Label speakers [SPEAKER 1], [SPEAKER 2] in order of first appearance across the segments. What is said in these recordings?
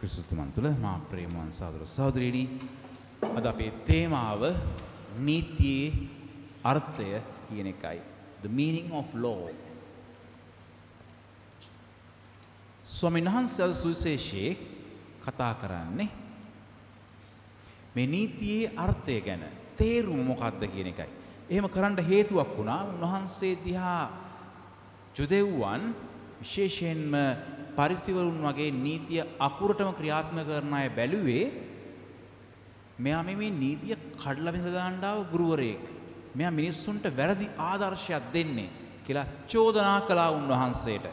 [SPEAKER 1] ක්‍රිස්තුතුමන් තුළ මා ප්‍රේමවන් සාදර සහෝදරයනි අද අපේ තේමාව නීතියේ අර්ථය කියන එකයි. The meaning of law. ස්වාමීන් වහන්සේ අද සුවිශේෂයේ කතා කරන්නේ මේ නීතියේ අර්ථය ගැන තේරුම මොකක්ද කියන එකයි. එහෙම කරන්න හේතුවක් වුණා උන්වහන්සේ දිහා ජුදෙව්වන් විශේෂයෙන්ම පරිසිවරුන් වගේ නීතිය අකුරටම ක්‍රියාත්මක කරන අය බැලුවේ මෙයා මේ නීතිය කඩලා බිඳ දාන්න ආව ගුරුවරයෙක්. මෙයා මිනිස්සුන්ට වැරදි ආදර්ශයක් දෙන්නේ කියලා චෝදනා කළා උන්වහන්සේට.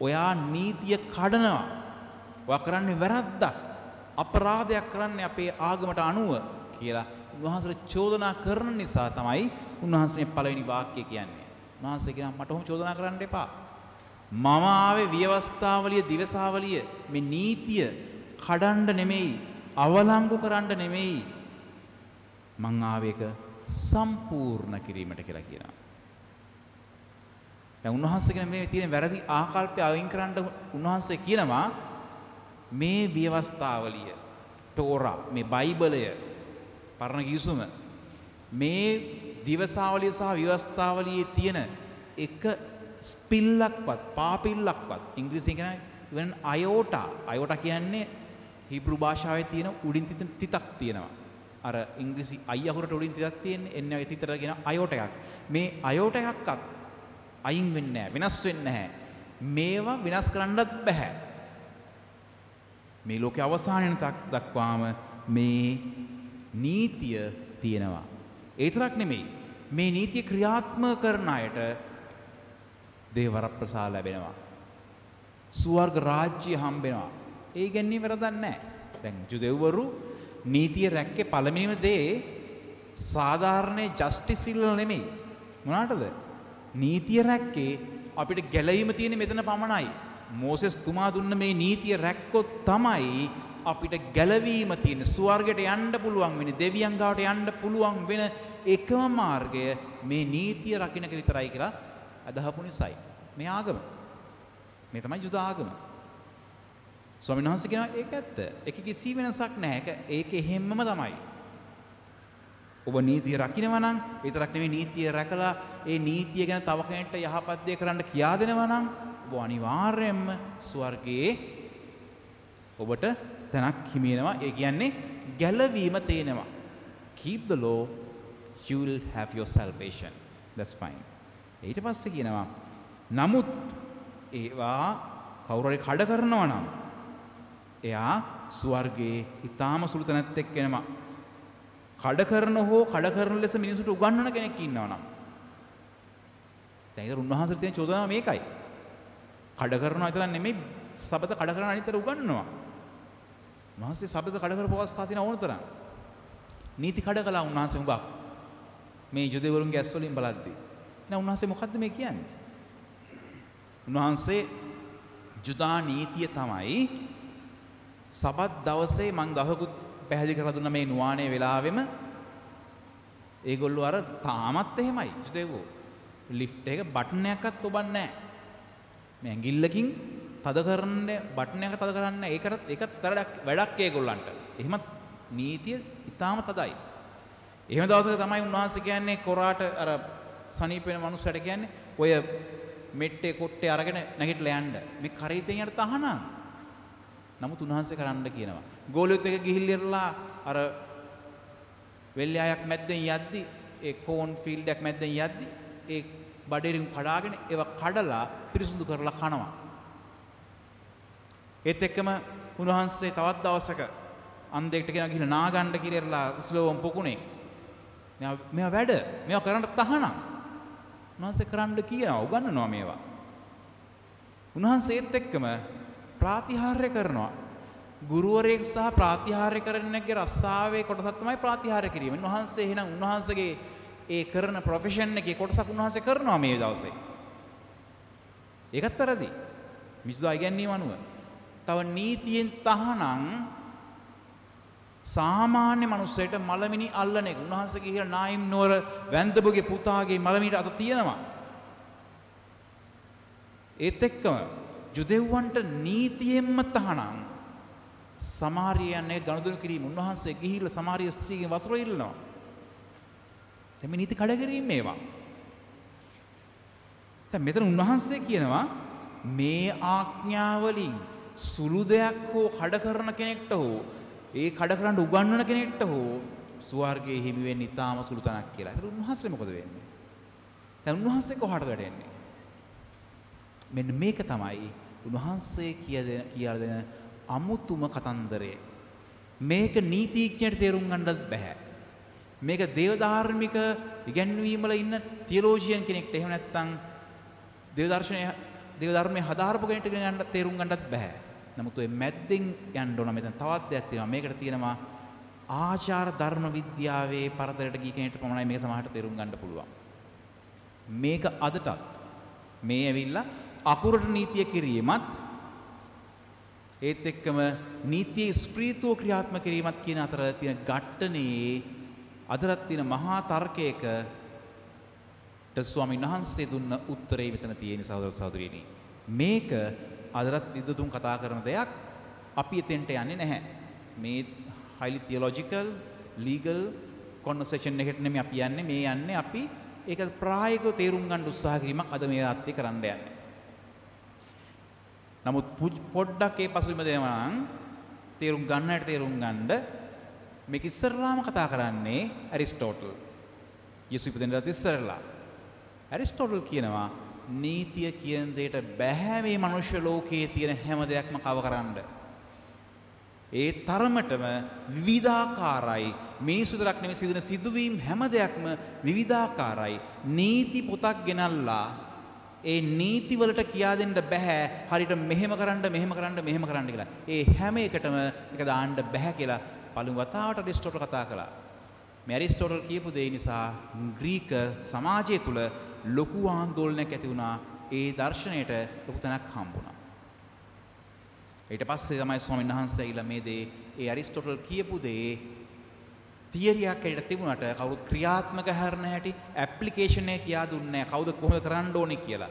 [SPEAKER 1] ඔයා නීතිය කඩනවා. ඔයා කරන්නේ වැරද්දක්. අපරාධයක් කරන්නේ අපේ ආගමට අනුව කියලා උන්වහන්සේට චෝදනා කරන නිසා තමයි උන්වහන්සේ පළවෙනි වාක්‍යය කියන්නේ. උන්වහන්සේ කියනවා මට ඔහොම චෝදනා කරන්න එපා. මම ආවේ ව්‍යවස්ථාවලිය දිවසාවලිය මේ නීතිය කඩන්න නෙමෙයි අවලංගු කරන්න නෙමෙයි මං ආවේක සම්පූර්ණ කිරීමට කියලා කියනවා. දැන් උන්වහන්සේ කියන මේ තියෙන වැරදි ආකල්පය අයින් කරන්න උන්වහන්සේ කියනවා මේ ව්‍යවස්ථාවලිය ටෝරා මේ බයිබලය පරණ කිවිසුම මේ දිවසාවලිය සහ ව්‍යවස්ථාවලියේ තියෙන එක ස්පිල්ලක්වත් පාපිල්ලක්වත්. ඉංග්‍රීසියෙන් කියන ඉවන් අයෝටා අයෝටා කියන්නේ හිබ්‍රු භාෂාවේ තියෙන උඩින් තිතන තිතක් තියෙනවා. අර ඉංග්‍රීසි අය අකුරට උඩින් තිතක් තියෙන්නේ එන්නේ ඔය තිතට කියන අයෝට එකක්. මේ අයෝට එකක්වත් අයින් වෙන්නේ නැහැ වෙනස් වෙන්නේ නැහැ. මේවා වෙනස් කරන්නත් බෑ. මේ ලෝකේ අවසානයේ දක්වාම මේ නීතිය තියෙනවා. ඒ තරක් නෙමෙයි. මේ නීතිය ක්‍රියාත්මක කරන අයට දේවරප්‍රසාද ලැබෙනවා. සුවර්ග රාජ්‍ය හම්බෙනවා. ඒ ගැන්නේ වැරදක් නැහැ. දැන් ජුදෙව්වරු නීතිය රැක්කේ පළවෙනිම දේ සාධාරණ ජස්ටිස් ඉල්ල නෙමෙයි. මොනකටද? නීතිය රැක්කේ අපිට ගැලවීම තියෙන මෙතන පමණයි. මෝසෙස් තුමා දුන්න මේ නීතිය රැක්කොත් තමයි අපිට ගැලවීම තියෙන ස්වර්ගයට යන්න පුළුවන් වෙන්නේ දෙවියන් ගාවට යන්න පුළුවන් වෙන එකම මාර්ගය මේ නීතිය රකින්නක විතරයි කියලා අදහපු නිසායි. මේ ආගම. මේ තමයි ජුද ආගම. ස්වාමීන් වහන්සේ කියනවා ඒක ඇත්ත. ඒක කිසි වෙනසක් නැහැ. ඒක එහෙම්මම තමයි. ඔබ නීතිය රකින්නවා නම් විතරක් නෙවෙයි නීතිය රැකලා ඒ නීතිය ගැන තව කෙනෙක්ට යහපත් දේ කරන්න කියා දෙනවා නම් ඔබ අනිවාර්යයෙන්ම ස්වර්ගයේ ඔබට තැනක් හිමි වෙනවා. ඒ කියන්නේ ගැලවීම තේනවා. Keep the law you will have your salvation. That's fine. ඊට පස්සේ කියනවා නමුත් ඒවා කවුරුහරි කඩ කරනවා නම් එයා ස්වර්ගයේ ඊටාම සුළු තැනත් එක්ක එනවා. කඩ කරන හෝ කඩ කරන ලෙස මිනිසුන්ට උගන්වන කෙනෙක් ඉන්නවා නම්. දැන් ඒක උන්වහන්සේට තියෙන චෝදනාව මේකයි. කඩ කරනවා විතර නෙමෙයි සබත කඩ කරන අනිතර උගන්වනවා. උන්වහන්සේ සබත කඩ කරපු අවස්ථා තියෙන ඕන තරම්. නීති කඩ කළා උන්වහන්සේ හුඟක්. මේ යුදෙවරුන්ගේ ඇස් වලින් බලද්දී දැන් උන්වහන්සේ මොකද්ද මේ කියන්නේ? උන්වහන්සේ ජුදා නීතිය තමයි සබත් දවසේ මං දහකුත් පැහැදිලි කරලා දුන්න මේ නුවානේ වෙලාවෙම ඒගොල්ලෝ අර තාමත් එහෙමයි ජුදෙවෝ ලිෆ්ට් එක බටන් එකක්වත් ඔබන්නේ නැහැ. මේ ඇඟිල්ලකින් තද කරන්නේ බටන් එක තද කරන්නේ ඒකට ඒකත් වැඩක් වැඩක් ඒගොල්ලන්ට. එහෙමත් නීතිය ඊටාම තදයි. එහෙම දවසක තමයි උන්වහන්සේ කියන්නේ කොරාට අර සනීප වෙන මනුස්සයට කියන්නේ ඔය මෙට්ටේ කොට්ටේ අරගෙන නැගිටලා යන්න. මේ කරේතෙන් යට තහනම්. නමුත් උන්වහන්සේ කරන්න කියනවා. ගෝලියොත් එක ගිහිල්ලා අර වෙල්යායක් මැද්දෙන් යද්දි ඒ කෝන් ෆීල්ඩ් එකක් මැද්දෙන් යද්දි ඒ බඩේරින් කඩාගෙන ඒව කඩලා පිරිසුදු කරලා කනවා. ඒත් එක්කම උන්වහන්සේ තවත් දවසක අන්දෙක්ට ගෙන ගිහිල්ලා නාගන්න කියලා උස්ලෝවම් පොකුණේ. මෙයා වැඩ මේවා කරන්න තහනම්. උන්වහන්සේ කරන්න කියනවා උගන්වනවා මේවා. උන්වහන්සේත් එක්කම ප්‍රාතිහාර්ය කරනවා. ගුරුවරයෙක් සහ ප්‍රාතිහාර්ය කරන්නගේ රස්සාවේ කොටසක් තමයි ප්‍රාතිහාර්ය කිරීම. උන්වහන්සේ එහෙනම් උන්වහන්සේගේ ඒ කරන ප්‍රොෆෙෂන් එකේ කොටසක් උන්වහන්සේ කරනවා මේ දවසේ. ඒකත් වැරදි. මිසුදා ඉගැන්වීම අනුව. තව නීතියෙන් තහනම් සාමාන්‍ය මනුස්සයට මලමිනි අල්ලන එක. උන්වහන්සේ ගිහිල්ලා නායිම් නුවර වැන්දබුගේ පුතාගේ මලමිනිට අත තියෙනවා. ඒත් එක්කම ජුදෙව්වන්ට නීතියෙන්ම තහනම් සමාරියන්නේ ගනුදෙනු කිරීම උන්වහන්සේ ගිහිල්ලා සමාරිය ස්ත්‍රීගෙන් වතුර ඉල්ලනවා. දැන් මේ නීති කඩ කිරීම මේවා. දැන් මෙතන උන්වහන්සේ කියනවා මේ ආඥාවලින් සුළු දෙයක් හෝ කඩ කරන කෙනෙක්ට හෝ ඒ කඩ කරන්න උගන්වන කෙනෙක්ට හෝ ස්වර්ගයේ හිමි වෙන්නේ ඊටාම සුළු තනක් කියලා. ඒක උන්වහන්සේට මොකද වෙන්නේ? දැන් උන්වහන්සේ කොහාටද වැඩෙන්නේ? මෙන්න මේක තමයි උන්වහන්සේ කියලා දෙන අමුතුම කතන්දරය. මේක නීතිඥයට තේරුම් ගන්නත් බෑ. මේක දේවධාර්මික ඉගැන්වීම් වල ඉන්න තියලෝජියන් කෙනෙක්ට එහෙම නැත්නම් දේවදර්ශනය දේවධර්මයේ හදාරපු කෙනෙක්ට ගන්න තේරුම් ගන්නත් බෑ. නමුත් ඔය මැද්දෙන් යන්න ඕන මෙතන තවත් දෙයක් තියෙනවා. මේකට තියෙනවා ආචාර ධර්ම විද්‍යාවේ පරතරයට ගිය කෙනෙක්ට පමණයි මේක සමහරට තේරුම් ගන්න පුළුවන්. මේක අදටත් මේ ඇවිල්ලා අකුරට නීතිය කිරීමත් ඒත් එක්කම නීතිය ස්ප්‍රීතෝ ක්‍රියාත්මක කිරීමත් කියන අතර තියෙන ඝට්ටනේ අදටත් තියෙන මහා තර්කයක ස්වාමීන් වහන්සේ දුන්න උත්තරේ මෙතන තියෙන සහෝදර සහෝදරියනි. මේක අදටත් විද්වතුන් කතා කරන දෙයක් අපි එතෙන්ට යන්නේ නැහැ. මේ highly theological legal conversation එකට නෙමෙයි අපි යන්නේ මේ යන්නේ අපි ඒක ප්‍රායෝගිකව තේරුම් ගන්න උත්සාහ කිරීමක් අද මේ රාත්‍රියේ කරන්න යන්නේ. නමුත් පොඩ්ඩක් ඒ පසුබිම දෙනවා නම් තේරුම් ගන්නට තේරුම් ගන්න මේක ඉස්සරලාම කතා කරන්නේ ඇරිස්ටෝටල්. යේසු ඉපදෙන්නට ඉස්සරලා. ඇරිස්ටෝටල් කියනවා නීතිය කියන දෙයට බෑ මේ මනුෂ්‍ය ලෝකයේ තියෙන හැම දෙයක්ම කව කරන්න. ඒ තරමටම විවිධාකාරයි මිනිස්සු විතරක් නෙමෙයි සිදුන සිදුවීම් හැම දෙයක්ම විවිධාකාරයි නීති පොතක් ගෙනල්ලා ඒ නීති වලට කියා දෙන්න බෑ හරියට මෙහෙම කරන්න මෙහෙම කරන්න මෙහෙම කරන්න කියලා. ඒ හැම එකටම එක දාන්න බෑ කියලා පළමු වතාවට අරිස්ටෝටල් කතා කළා. මේ අරිස්ටෝටල් කියපු දේ නිසා ග්‍රීක සමාජය තුල ලොකු ආందోලනයක් ඇති වුණා. ඒ දර්ශනයට ලොකු තැනක් හම්බුණා. ඊට පස්සේ තමයි ස්වාමීන් වහන්සේ ඇවිල්ලා මේ දේ ඒ ඇරිස්ටෝටල් කියපු දේ තියරියක් ඇයිට තිබුණාට කවුරුත් ක්‍රියාත්මක හැරෙන හැටි ඇප්ලිකේෂන් එක කියා දුන්නේ නැහැ කවුද කොහොමද කරන්න ඕනේ කියලා.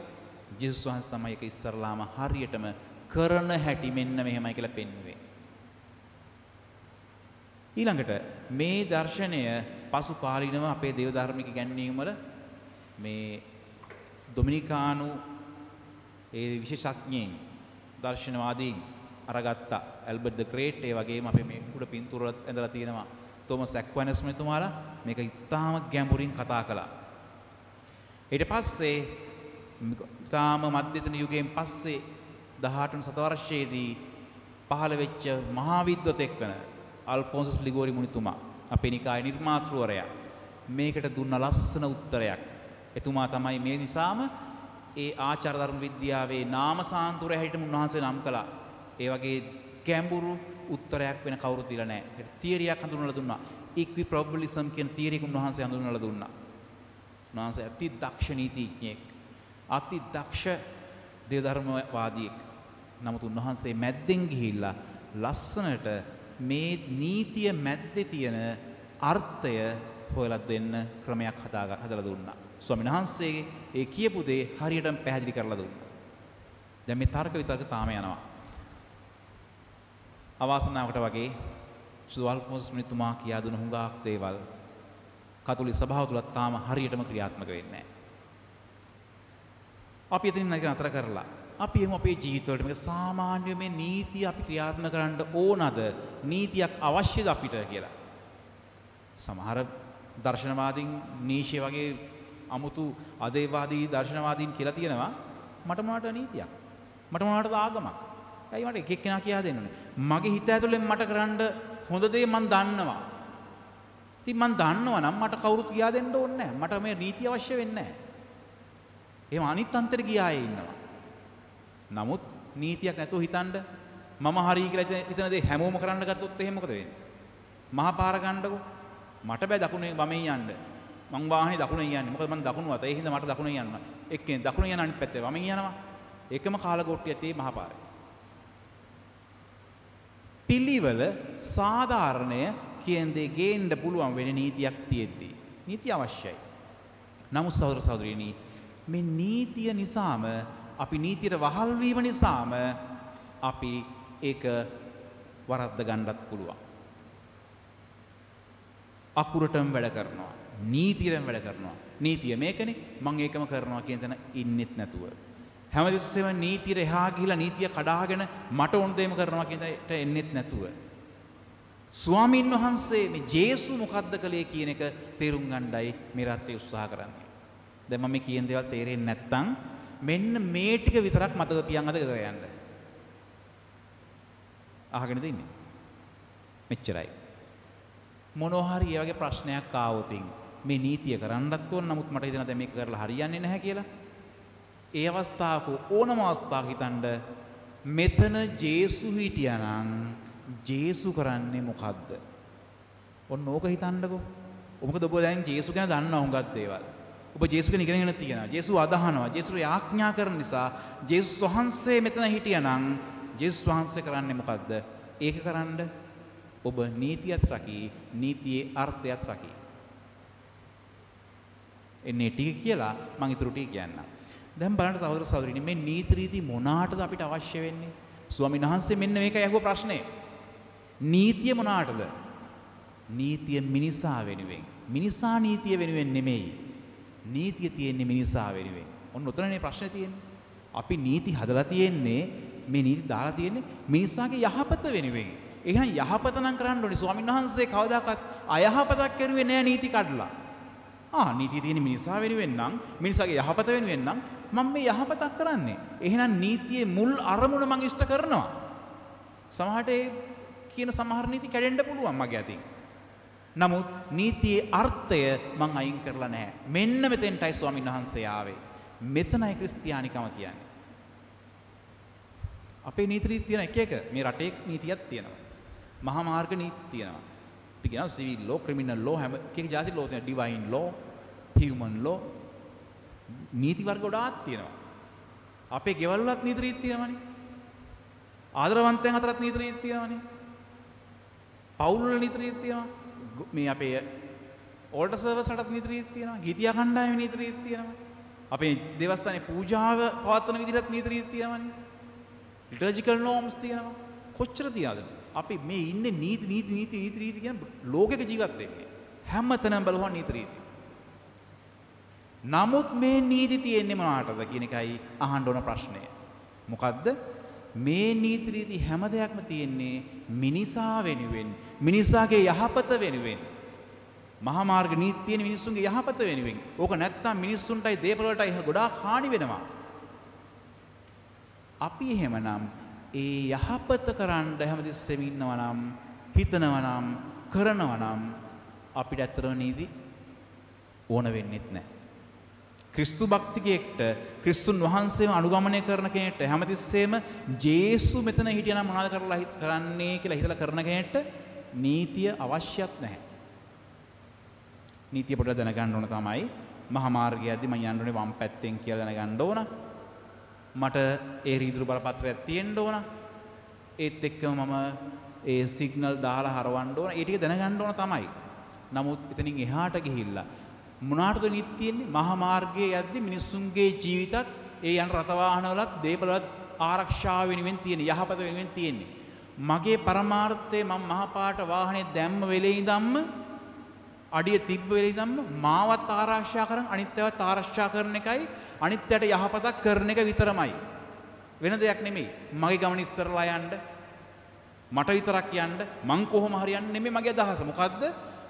[SPEAKER 1] ජේසුස් වහන්සේ තමයි ඒක ඉස්සරලාම හරියටම කරන හැටි මෙන්න මෙහෙමයි කියලා පෙන්වුවේ. ඊළඟට මේ දර්ශනය පසු කාලීනව අපේ දේව ධර්මික ගැන්වීම් වල මේ ඩොමිනිකානු ඒ විශේෂඥයින් දර්ශනවාදීන් අරගත්තා. ඇල්බර්ට් ද ග්‍රේට් ඒ වගේම අපේ මේ උඩ පින්තූර ඇඳලා තියෙනවා. තෝමස් ඇක්වයිනස් මෙතුමාලා මේක ඉතාම ගැඹුරින් කතා කළා. ඊට පස්සේ ඉතාම මධ්‍යතන යුගයෙන් පස්සේ 18 වන සතවර්ෂයේදී පහළ වෙච්ච මහා විද්වතෙක් වන අල්ෆෝන්සස් ලිගෝරි මුනිතුමා අපේ නිකායේ නිර්මාතෘවරයා මේකට දුන්න ලස්සන උත්තරයක් එතුමා තමයි මේ නිසාම ඒ ආචාර ධර්ම විද්‍යාවේ නාම සාන්තුරය හැටියට උන්වහන්සේ නම් කළා. ඒ වගේ ගැඹුරු උත්තරයක් වෙන කවුරුත් දීලා නැහැ. තියරියක් හඳුන්වලා දුන්නා. ඉක්විප්‍රොබබලිසම් කියන තියරියක උන්වහන්සේ හඳුන්වලා දුන්නා. උන්වහන්සේ අති දක්ෂ නීතිඥයෙක්. අති දක්ෂ දේධර්මවාදියෙක්. නමුත් උන්වහන්සේ මැද්දෙන් ගිහිල්ලා ලස්සනට මේ නීතිය මැද්දේ තියෙන අර්ථය හොයලා දෙන්න ක්‍රමයක් හදා හදලා දුන්නා. ස්වාමීන් වහන්සේගේ ඒ කියපු දේ හරියටම පැහැදිලි කරලා දුන්නා. දැන් මේ තර්ක විතර්ක තාම යනවා. අවාසනාවකට වගේ සුවල්ෆෝස් මිනිතුමා කියා දුන හුඟක් දේවල් කතෝලික සභාව තුලත් තාම හරියටම ක්‍රියාත්මක වෙන්නේ නැහැ. අපි එතනින් නතර කරලා අපි එහෙම අපේ ජීවිතවලට. මේක සාමාන්‍ය මේ නීතිය අපි ක්‍රියාත්මක කරන්න ඕනද? නීතියක් අවශ්‍යද අපිට කියලා. සමහර දර්ශනවාදීන් නීෂය වගේ අමුතු අදේවාදී දර්ශනවාදීන් කියලා තියෙනවා. මට මොනවට නීතියක්? මට මොනවටද ආගමක්? ඇයි මට එක එක්කෙනා කියා දෙන්න ඕනේ? මගේ හිත ඇතුලෙන් මට කරන්න හොඳ දේ මම දන්නවා. ඉතින් මම දන්නවා නම් මට කවුරුත් කියා දෙන්න ඕනේ නැහැ. මට මේ නීතිය අවශ්‍ය වෙන්නේ නැහැ. එහෙම අනිත් අන්තර ගියා අය ඉන්නවා. නමුත් නීතියක් නැතුව හිතන්න මම හරි කියලා හිතන දේ හැමෝම කරන්න ගත්තොත් එහෙම මොකද වෙන්නේ මහා පාර ගන්නකො මට බෑ දකුණේ වමෙන් යන්න මං වාහනේ දකුණෙන් යන්නේ. මොකද මං දකුණු අත. ඒ හින්දා මට දකුණෙන් යන්න. එක්කෙනෙක් දකුණෙන් යන අනිත් පැත්තේ වමෙන් යනවා. එකම කාලගොට්ටිය තේ මහපාරේ. පිළිවෙල සාධාරණය කියන දේ ගේන්න පුළුවන් වෙන නීතියක් තියෙද්දී. නීතිය අවශ්‍යයි. නමුත් සහෝදර සහෝදරියනි මේ නීතිය නිසාම අපි නීතියට වහල් වීම නිසාම අපි ඒක වරද්ද ගන්නත් පුළුවන්. අකුරටම වැඩ කරනවා. නීතියෙන් වැඩ කරනවා. නීතිය මේකනේ මම ඒකම කරනවා කියන තැන ඉන්නෙත් නැතුව. හැමතිස්සෙම නීතියට එහා ගිහිලා නීතිය කඩාගෙන මට ඕන දෙයක්ම කරනවා කියන තැනට එන්නෙත් නැතුව. ස්වාමින් වහන්සේ මේ ජේසු මොකද්ද කළේ කියන එක තේරුම් ගන්නයි මේ රාත්‍රියේ උත්සාහ කරන්නේ. දැන් මම මේ කියන දේවල් තේරෙන්නේ නැත්නම් මෙන්න මේ ටික විතරක් මතක තියන් අද ගෙදර යන්න. අහගෙනද ඉන්නේ? මෙච්චරයි. මොනවා හරි ඒ වගේ ප්‍රශ්නයක් ආවොතින් මේ නීතිය කරන්නත් ඕන නමුත් මට හිතෙනවා දැන් මේක කරලා හරියන්නේ නැහැ කියලා. ඒ අවස්ථාවක ඕනම අවස්ථාවක හිතනද මෙතන ජේසු හිටියානම් ජේසු කරන්නේ මොකද්ද? ඔන්න ඕක හිතන්නකෝ. මොකද ඔබ දැන් ජේසු ගැන දන්නවා හුඟක් දේවල්. ඔබ ජේසු ගැන ඉගෙනගෙන තියෙනවා. ජේසු අදහනවා. ජේසු යාඥා කරන නිසා ජේසුස් වහන්සේ මෙතන හිටියානම් ජේසුස් වහන්සේ කරන්නේ මොකද්ද? ඒක කරන්න ඔබ නීතියත් රකී, නීතියේ අර්ථයත් රකී. එන්නේ ටික කියලා මම ඊටු ටික කියන්නම්. දැන් බලන්න සහෝදර සහෝදරිනි මේ නීති රීති මොනාටද අපිට අවශ්‍ය වෙන්නේ? ස්වාමීන් වහන්සේ මෙන්න මේකයි අහුව ප්‍රශ්නේ. නීතිය මොනාටද? නීතිය මිනිසා වෙනුවෙන්. මිනිසා නීතිය වෙනුවෙන් නෙමෙයි. නීතිය තියෙන්නේ මිනිසා වෙනුවෙන්. ඔන්න උතනනේ ප්‍රශ්නේ තියෙන්නේ. අපි නීති හදලා තියෙන්නේ මේ නීති දාලා තියෙන්නේ මිනිසාගේ යහපත වෙනුවෙන්. එහෙනම් යහපත නම් කරන්න ඕනේ. ස්වාමීන් වහන්සේ කවදාකවත් අයහපතක් කරුවේ නෑ නීති කඩලා. ආ නීතිය තියෙන මිනිසා වෙනුවෙන් නම් මිනිසාගේ යහපත වෙනුවෙන් නම් මම මේ යහපතක් කරන්නේ. එහෙනම් නීතියේ මුල් අරමුණ මම ඉෂ්ට කරනවා. සමහරට ඒ කියන සමහර නීති කැඩෙන්න පුළුවන් මගේ අතින්. නමුත් නීතියේ අර්ථය මං අයින් කරලා නැහැ. මෙන්න මෙතෙන්ටයි ස්වාමීන් වහන්සේ ආවේ. මෙතනයි ක්‍රිස්තියානිකම කියන්නේ. අපේ නීති රීති තියෙන එක එක මේ රටේ නීතියක් තියෙනවා. මහා මාර්ග නීති තියෙනවා. අපි කියනවා සිවිල් ලෝ, ක්‍රිමිනල් ලෝ හැම එක එක જાති ලෝ තියෙනවා. ඩිවයින් ලෝ, හියුමන් ලෝ නීති වර්ග ගොඩාක් තියෙනවා. අපේ ගෙවල් වලත් නීති රීති තියෙනවනේ. ආදරවන්තයන් අතරත් නීති රීති තියෙනවනේ. පවුල් වල නීති රීති තියෙනවා. මේ අපේ ඕල්ට සර්වස් වලත් නීති රීති තියෙනවා. ගීතියා කණ්ඩායමේ නීති රීති තියෙනවා. අපේ දේවස්ථානයේ පූජාව පවත්වන විදිහට නීති රීති තියෙනවනේ. ලිටර්ජිකල් නෝම්ස් තියෙනවා. කොච්චර තියනද? අපි මේ ඉන්නේ නීති නීති නීති නීති රීති කියන ලෝකයක ජීවත් වෙන්නේ. හැමතැනම බලුවා නීති රීති. නමුත් මේ නීති තියෙන්නේ මොනකටද කියන එකයි අහන්න ඕන ප්‍රශ්නය. මොකද්ද? මේ නීති රීති හැම දෙයක්ම තියෙන්නේ මිනිසා වෙනුවෙන්, මිනිසාගේ යහපත වෙනුවෙන්. මහා මාර්ග නීති තියෙන මිනිස්සුන්ගේ යහපත වෙනුවෙන්. ඕක නැත්තම් මිනිස්සුන්ටයි දේපල වලටයි ගොඩාක් හානි වෙනවා. අපි එහෙමනම් ඒ යහපත කරන්න හැමතිස්සෙම ඉන්නවා නම් හිතනවා නම් කරනවා නම් අපිට ඇත්තටම නීති ඕන වෙන්නෙත් නැහැ. ක්‍රිස්තු භක්තිකයෙක්ට ක්‍රිස්තුන් වහන්සේම අනුගමනය කරන කෙනෙක්ට හැමතිස්සෙම ජේසු මෙතන හිටියනම් මොනවද කරලා කරන්නේ කියලා හිතලා කරන කෙනෙක්ට නීතිය අවශ්‍යත් නැහැ. නීතිය පොඩ්ඩක් දැනගන්න ඕන තමයි මහා මාර්ගයේදී මම යන්න ඕනේ වම් පැත්තෙන් කියලා දැනගන්න ඕන. මට ඒ රීදුරු බලපත්‍රයක් තියෙන්න ඕන. ඒත් එක්කම මම ඒ සිග්නල් දාලා හරවන්න ඕන. ඒ ටික දැනගන්න ඕන තමයි. නමුත් එතනින් එහාට ගිහිල්ලා මොනාටද නිත් තියෙන්නේ? මහා මාර්ගයේ යද්දි මිනිස්සුන්ගේ ජීවිතත් ඒ යන රථවාහනවලත් දේපලවත් ආරක්ෂාව වෙනුවෙන් තියෙන යහපත වෙනුවෙන් තියෙන්නේ. මගේ පරමාර්ථය මම මහපාට වාහනේ දැම්ම වෙලේ ඉඳන්ම අඩිය තිබ්බ වෙලේ ඉඳන්ම මාවත් ආරක්ෂා කරන් අනිත්‍යවත් ආරක්ෂා කරන එකයි අනිත්‍යයට යහපතක් කරන එක විතරමයි. වෙන දෙයක් නෙමෙයි. මගේ ගමන ඉස්සරලා යන්න මට විතරක් යන්න මං කොහොම හරි යන්නේ නෙමෙයි මගේ අදහස. මොකද්ද?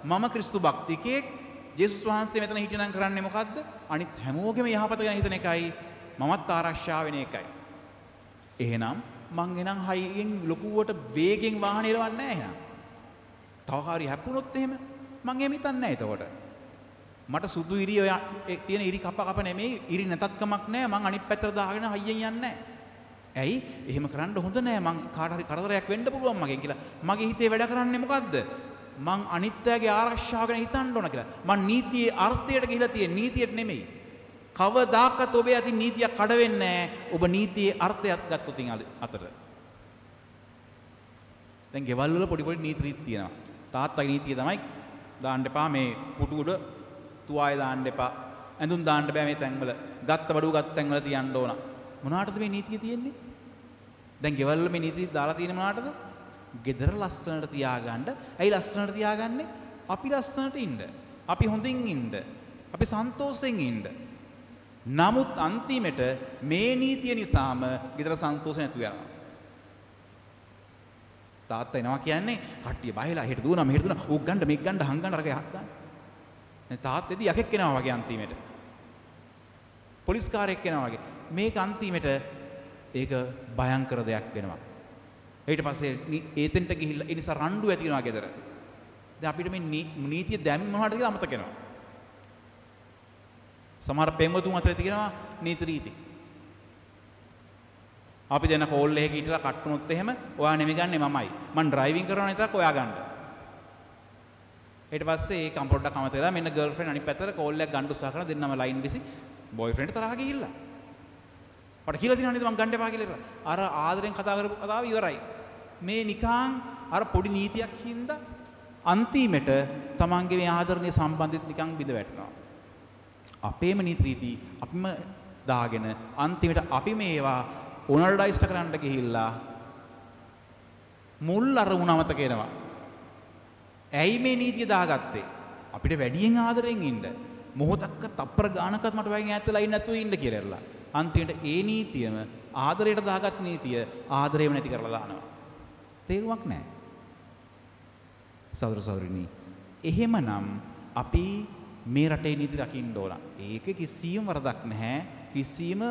[SPEAKER 1] මම ක්‍රිස්තු භක්තිකයෙක් ජේසුස් වහන්සේ මෙතන හිටියනම් කරන්නේ මොකද්ද? අනිත් හැමෝගෙම යහපත ගැන හිතන එකයි මමත් ආරක්ෂා වෙන එකයි. එහෙනම් මං එනම් හයියෙන් ලොකුවට වේගෙන් වාහනේ එලවන්නේ නැහැ එහෙනම්. තව හරි හැප්පුණොත් එහෙම මං එහෙම හිතන්නේ නැහැ එතකොට. මට සුදු ඉරි ඔය තියෙන ඉරි කප කප නෙමෙයි ඉරි නැතත් කමක් නැහැ මං අනිත් පැත්තට දාගෙන හයියෙන් යන්නේ නැහැ. ඇයි? එහෙම කරන්න හොඳ නැහැ. මං කාට හරි කරදරයක් වෙන්න පුළුවන් මගෙන් කියලා. මගේ හිතේ වැඩ කරන්නේ මොකද්ද? මං අනිත්‍යගේ ආරක්ෂාව ගැන හිතන්න ඕන කියලා. මං නීතියේ අර්ථයට ගිහිලා තියෙන නීතියට නෙමෙයි. කවදාකවත් ඔබේ අතින් නීතියක් කඩ වෙන්නේ නැහැ. ඔබ නීතියේ අර්ථයක් ගත්තොත් අතට. දැන් ගෙවල් වල පොඩි පොඩි නීති රීති තියෙනවා. තාත්තගේ නීතිය තමයි දාන්න එපා මේ පුටු උඩ තුවාය දාන්න එපා. ඇඳුම් දාන්න බෑ මේ තැන්වල. ගත්ත බඩුව ගත්ත තැන්වල තියන්න ඕන. මොනකටද මේ නීතිය තියෙන්නේ? දැන් ගෙවල් වල මේ නීතිය දාලා තියෙන මොනකටද? ගෙදර ලස්සනට තියාගන්න. ඇයි ලස්සනට තියාගන්නේ? අපි ලස්සනට ඉන්න. අපි හොඳින් ඉන්න. අපි සන්තෝෂෙන් ඉන්න. නමුත් අන්තිමට මේ නීතිය නිසාම ගෙදර සන්තෝෂ නැතු යනවා. තාත්තා එනවා කියන්නේ කට්ටිය බයලා හෙට දුවනවා මෙහෙට දුවනවා ඌක් ගන්න මේක ගන්න හං ගන්න අරක යහක් ගන්න. දැන් තාත්තෙදි යකෙක් එනවා වගේ අන්තිමට. පොලිස් කාරයෙක් එනවා වගේ. මේක අන්තිමට ඒක භයංකර දෙයක් වෙනවා. ඊට පස්සේ ඒතෙන්ට ගිහිල්ලා ඒ නිසා රණ්ඩු ඇති වෙනවා ගෙදර. දැන් අපිට මේ නීතිය දැම්ම මොනවද කියලා අමතක වෙනවා. සමහර පෙම්වතුන් අතර තියෙනවා නීති රීති. අපි දෙන කෝල් එකක හිටලා කට්ටුනොත් එහෙම ඔයා නෙමෙයි ගන්නෙ මමයි. මං ඩ්‍රයිවිං කරනවා විතරක් ඔයා ගන්න. ඊට පස්සේ ඒ කම්පොඩ්ඩක් අමතලා මෙන්න ගර්ල්ෆ්‍රෙන්ඩ් අනිත් පැත්තට කෝල් එකක් ගන්න උත්සාහ කරන දෙන්නම ලයින් බිසි බොයිෆ්‍රෙන්ඩ් තරහා ගිහිල්ලා. මට කියලා තියෙනවා නේද මං ගන්න එපා කියලා. අර ආදරෙන් කතා කරපු කතාව ඉවරයි. මේ නිකාං අර පොඩි නීතියක් හින්දා අන්තිමට තමන්ගේ මේ ආදරණීය සම්බන්ධෙත් නිකන් බිඳ වැටෙනවා. අපේම නීති රීති අපිම දාගෙන අන්තිමට අපි මේවා උනර්ඩයිස්ට කරන්න ගිහිල්ලා මුල් අරමුණ අමතක වෙනවා. ඇයි මේ නීතිය දාගත්තේ? අපිට වැඩියෙන් ආදරෙන් ඉන්න. මොහොතක්ක තප්පර ගානකත් මට වයින් ඈතලා ඉන්න නැතුව ඉන්න කියලා. අන්තිමට ඒ නීතියම ආදරයට දාගත් නීතිය ආදරේම නැති කරලා දානවා. තේරුමක් නැහැ. සහෝදර සහෝදරිනි, එහෙමනම් අපි මේ රටේ නීති රකින්න ඕන. ඒක කිසියම් වරදක් නැහැ. කිසියම්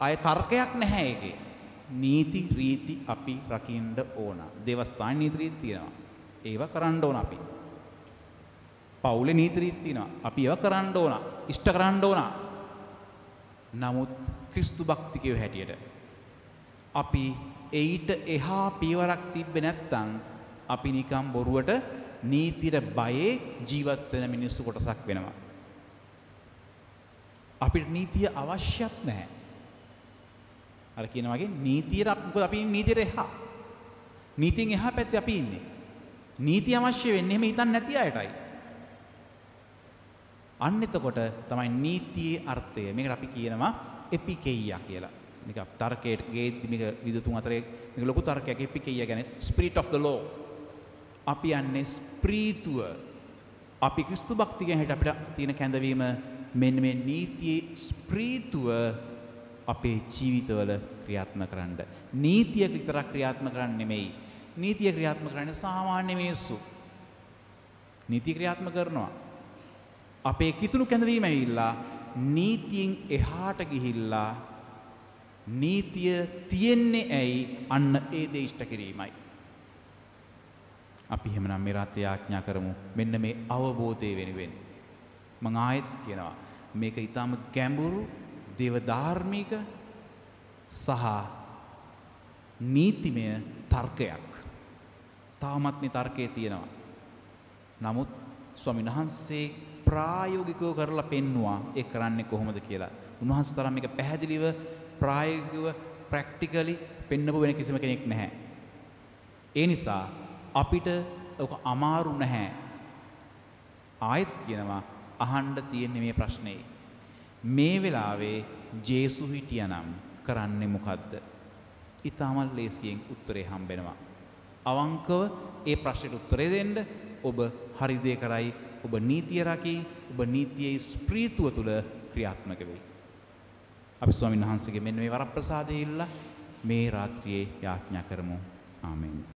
[SPEAKER 1] අය තර්කයක් නැහැ ඒකේ. නීති රීති අපි රකින්න ඕන. දේවස්ථාන නීති රීති තියෙනවා. ඒවා කරන්න ඕන අපි. පවුලේ නීති රීති තියෙනවා. අපි ඒවා කරන්න ඕන. ඉෂ්ට කරන්න ඕන. නමුත් ක්‍රිස්තු භක්තිකයෝ හැටියට අපි එයිට එහා පියවරක් තිබ්බේ නැත්තම් අපි නිකම් බොරුවට නීතියට බයේ ජීවත් වෙන මිනිස්සු කොටසක් වෙනවා. අපිට නීතිය අවශ්‍යත් නැහැ. අර කියන වගේ නීතියට මොකද අපි නීතියට එහා. නීතියෙන් එහා පැත්තේ අපි ඉන්නේ. නීතිය අවශ්‍ය වෙන්නේ එහෙම හිතන්නේ නැති අයටයි. අන්න එතකොට තමයි නීතියේ අර්ථය. මේකට අපි කියනවා එපිකෙයියා කියලා. මේක තර්කයේ ගේද්දි මේක විදුතුන් අතරේ මේක ලොකු තර්කයක් එපිකෙයියා කියන්නේ spirit of the law. අපි යන්නේ ස්ප්‍රීතුව. අපි ක්‍රිස්තු භක්තියෙන් හිට අපිට තියෙන කැඳවීම මෙන්න මේ නීතියේ ස්ප්‍රීතුව අපේ ජීවිතවල ක්‍රියාත්මක කරන්න. නීතිය විතරක් ක්‍රියාත්මක කරන්න නෙමෙයි. නීතිය ක්‍රියාත්මක කරන්නේ සාමාන්‍ය මිනිස්සු. නීති ක්‍රියාත්මක කරනවා. අපේ කිතුණු කැඳවීම ඇවිල්ලා නීතියෙන් එහාට ගිහිල්ලා නීතිය තියෙන්නේ ඇයි අන්න ඒ දේ ඉෂ්ට කිරීමයි. අපි එහෙමනම් මේ රාත්‍රිය ආඥා කරමු මෙන්න මේ අවබෝධය වෙනුවෙන්. මම ආයෙත් කියනවා මේක ඊටාම ගැඹුරු දේව ධාර්මික සහ නීතිමය තර්කයක්. තාමත් මේ තර්කයේ තියෙනවා. නමුත් ස්වාමීන් වහන්සේ ප්‍රායෝගිකව කරලා පෙන්නවා ඒ කරන්නේ කොහොමද කියලා. උන්වහන්සේ තරම් මේක පැහැදිලිව ප්‍රායෝගිකව ප්‍රැක්ටිකලි පෙන්නපු වෙන කිසිම කෙනෙක් නැහැ. ඒ නිසා අපිට ඔක අමාරු නැහැ. ආයෙත් කියනවා අහන්න තියෙන්නේ මේ ප්‍රශ්නේ. මේ වෙලාවේ ජේසු හිටියනම් කරන්නේ මොකද්ද? ඊටමල් ලේසියෙන් උත්තරේ හම්බෙනවා. අවංකව ඒ ප්‍රශ්නෙට උත්තරේ දෙන්න ඔබ හරි දේ කරයි ඔබ නීතිය රකී ඔබ නීතියේ ස්ප්‍රීතුව තුළ ක්‍රියාත්මක වෙයි. අපි ස්වාමීන් වහන්සේගේ මෙන්න මේ වරප්‍රසාදය ඉල්ලා මේ රාත්‍රියේ යාඥා කරමු. ආමෙන්.